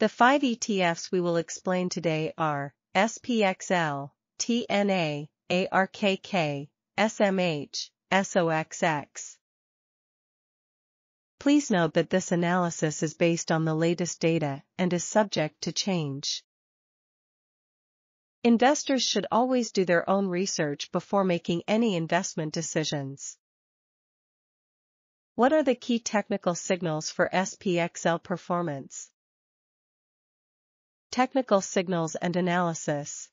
The five ETFs we will explain today are SPXL, TNA, ARKK, SMH, SOXX. Please note that this analysis is based on the latest data and is subject to change. Investors should always do their own research before making any investment decisions. What are the key technical signals for SPXL performance? Technical signals and analysis.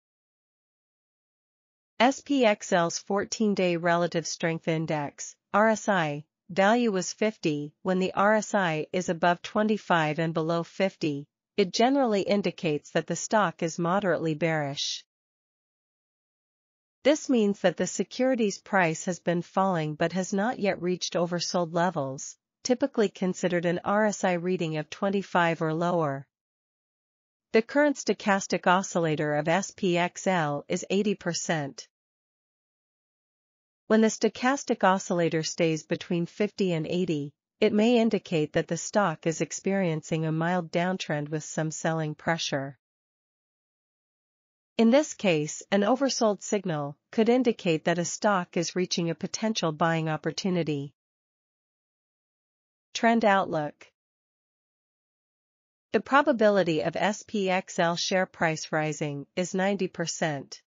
SPXL's 14-day relative strength index, RSI, value was 50. When the RSI is above 25 and below 50, it generally indicates that the stock is moderately bearish. This means that the security's price has been falling but has not yet reached oversold levels, typically considered an RSI reading of 25 or lower. The current stochastic oscillator of SPXL is 80%. When the stochastic oscillator stays between 50 and 80, it may indicate that the stock is experiencing a mild downtrend with some selling pressure. In this case, an oversold signal could indicate that a stock is reaching a potential buying opportunity. Trend Outlook The probability of SPXL share price rising is 90%.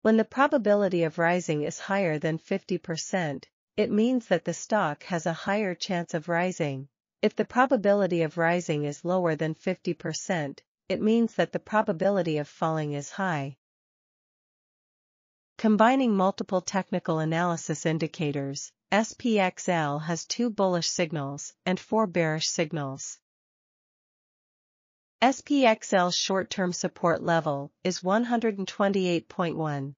When the probability of rising is higher than 50%, it means that the stock has a higher chance of rising. If the probability of rising is lower than 50%, it means that the probability of falling is high. Combining multiple technical analysis indicators, SPXL has two bullish signals and four bearish signals. SPXL's short-term support level is 128.1.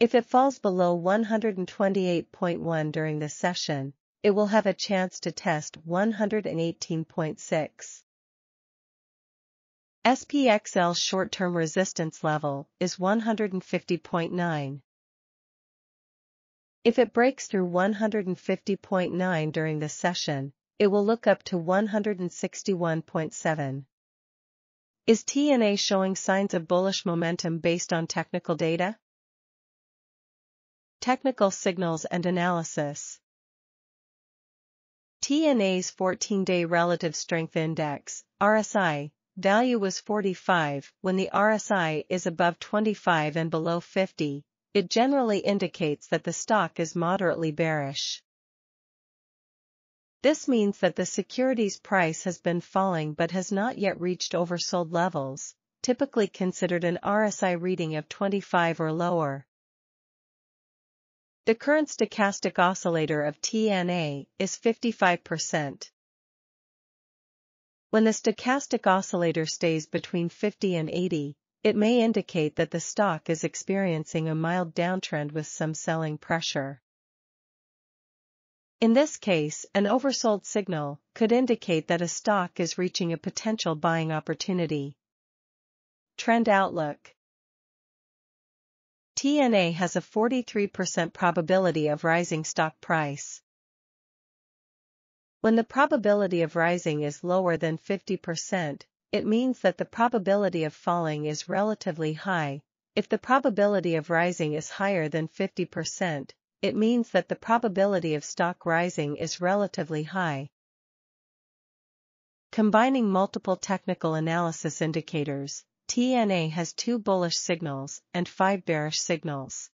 If it falls below 128.1 during the session, it will have a chance to test 118.6. SPXL's short-term resistance level is 150.9. If it breaks through 150.9 during the session, it will look up to 161.7. Is TNA showing signs of bullish momentum based on technical data? Technical signals and analysis. TNA's 14-day relative strength index, RSI, value was 45. When the RSI is above 25 and below 50, it generally indicates that the stock is moderately bearish. This means that the security's price has been falling but has not yet reached oversold levels, typically considered an RSI reading of 25 or lower. The current stochastic oscillator of TNA is 55%. When the stochastic oscillator stays between 50 and 80, it may indicate that the stock is experiencing a mild downtrend with some selling pressure. In this case, an oversold signal could indicate that a stock is reaching a potential buying opportunity. Trend Outlook TNA has a 43% probability of rising stock price. When the probability of rising is lower than 50%, it means that the probability of falling is relatively high. If the probability of rising is higher than 50%, it means that the probability of stock rising is relatively high. Combining multiple technical analysis indicators, TNA has two bullish signals and five bearish signals.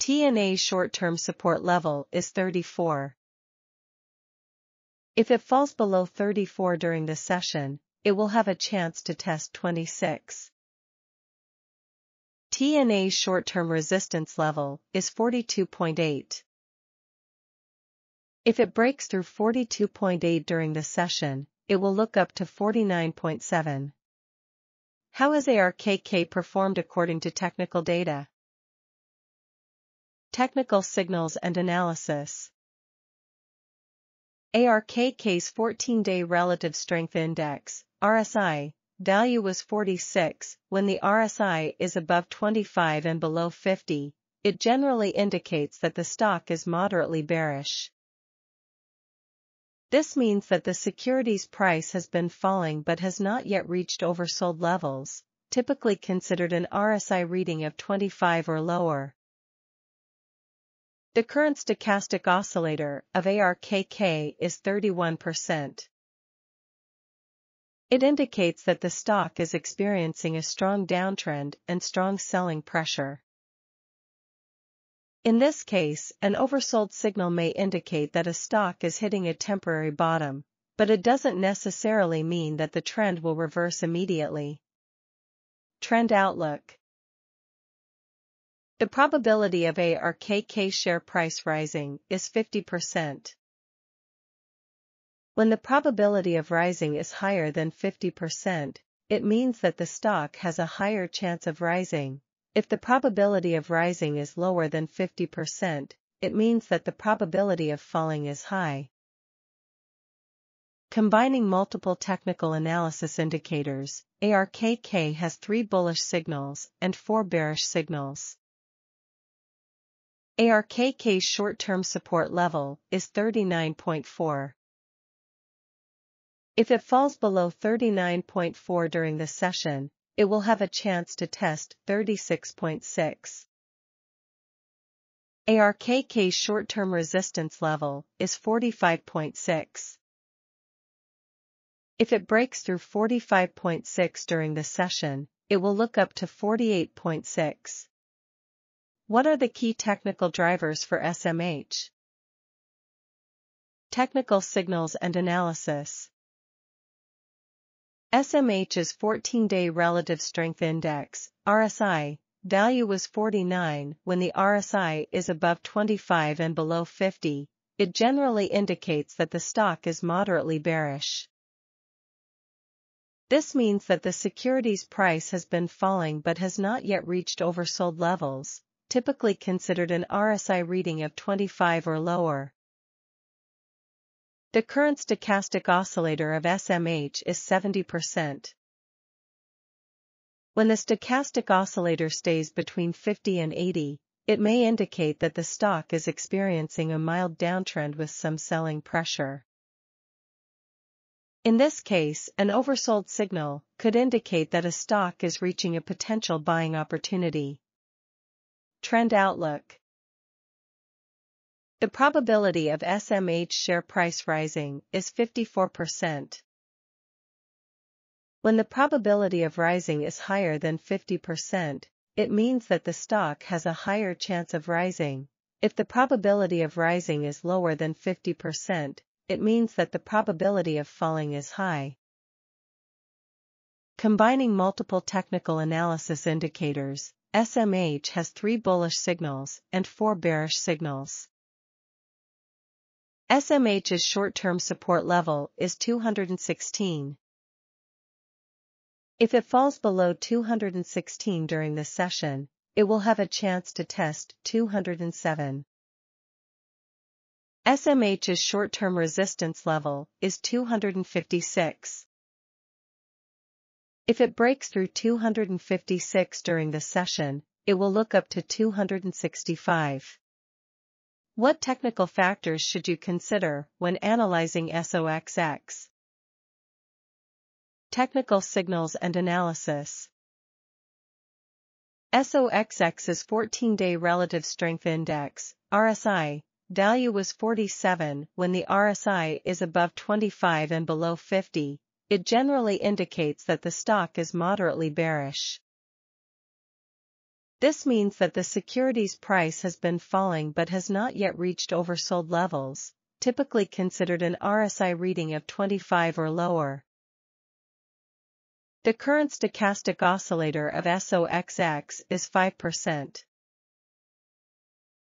TNA's short-term support level is 34. If it falls below 34 during the session, it will have a chance to test 26. TNA's short-term resistance level is 42.8. If it breaks through 42.8 during the session, it will look up to 49.7. How has ARKK performed according to technical data? Technical signals and analysis. ARKK's 14-day relative strength index, RSI, value was 46. When the RSI is above 25 and below 50, it generally indicates that the stock is moderately bearish. This means that the security's price has been falling but has not yet reached oversold levels, typically considered an RSI reading of 25 or lower. The current stochastic oscillator of ARKK is 31%. It indicates that the stock is experiencing a strong downtrend and strong selling pressure. In this case, an oversold signal may indicate that a stock is hitting a temporary bottom, but it doesn't necessarily mean that the trend will reverse immediately. Trend Outlook The probability of ARKK share price rising is 50%. When the probability of rising is higher than 50%, it means that the stock has a higher chance of rising. If the probability of rising is lower than 50%, it means that the probability of falling is high. Combining multiple technical analysis indicators, ARKK has three bullish signals and four bearish signals. ARKK's short-term support level is 39.4. If it falls below 39.4 during the session, it will have a chance to test 36.6. ARKK's short-term resistance level is 45.6. If it breaks through 45.6 during the session, it will look up to 48.6. What are the key technical drivers for SMH? Technical signals and analysis. SMH's 14-day relative strength index, RSI, value was 49 when the RSI is above 25 and below 50, it generally indicates that the stock is moderately bearish. This means that the security's price has been falling but has not yet reached oversold levels, typically considered an RSI reading of 25 or lower. The current stochastic oscillator of SMH is 70%. When the stochastic oscillator stays between 50 and 80, it may indicate that the stock is experiencing a mild downtrend with some selling pressure. In this case, an oversold signal could indicate that a stock is reaching a potential buying opportunity. Trend Outlook The probability of SMH share price rising is 54%. When the probability of rising is higher than 50%, it means that the stock has a higher chance of rising. If the probability of rising is lower than 50%, it means that the probability of falling is high. Combining multiple technical analysis indicators, SMH has three bullish signals and four bearish signals. SMH's short-term support level is 216. If it falls below 216 during the session, it will have a chance to test 207. SMH's short-term resistance level is 256. If it breaks through 256 during the session, it will look up to 265. What technical factors should you consider when analyzing SOXX? Technical signals and analysis. SOXX's 14-day relative strength index, RSI, value was 47 when the RSI is above 25 and below 50, it generally indicates that the stock is moderately bearish. This means that the security's price has been falling but has not yet reached oversold levels, typically considered an RSI reading of 25 or lower. The current stochastic oscillator of SOXX is 5%.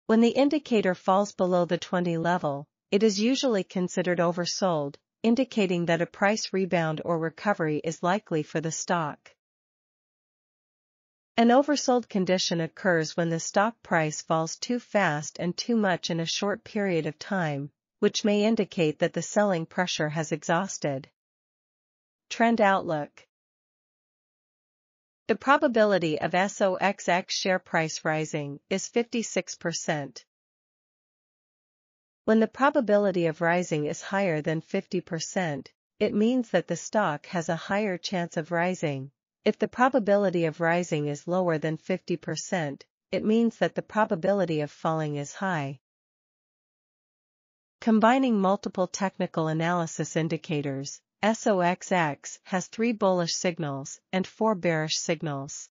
When the indicator falls below the 20 level, it is usually considered oversold, indicating that a price rebound or recovery is likely for the stock. An oversold condition occurs when the stock price falls too fast and too much in a short period of time, which may indicate that the selling pressure has exhausted. Trend Outlook the probability of SOXX share price rising is 56%. When the probability of rising is higher than 50%, it means that the stock has a higher chance of rising. If the probability of rising is lower than 50%, it means that the probability of falling is high. Combining multiple technical analysis indicators, SOXX has three bullish signals and four bearish signals.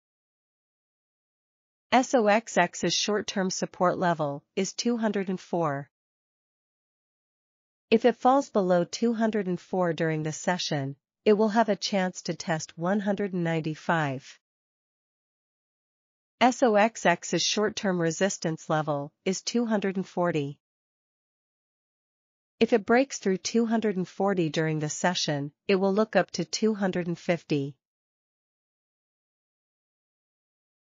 SOXX's short-term support level is 204. If it falls below 204 during the session, it will have a chance to test 195. SOXX's short-term resistance level is 240. If it breaks through 240 during the session, it will look up to 250.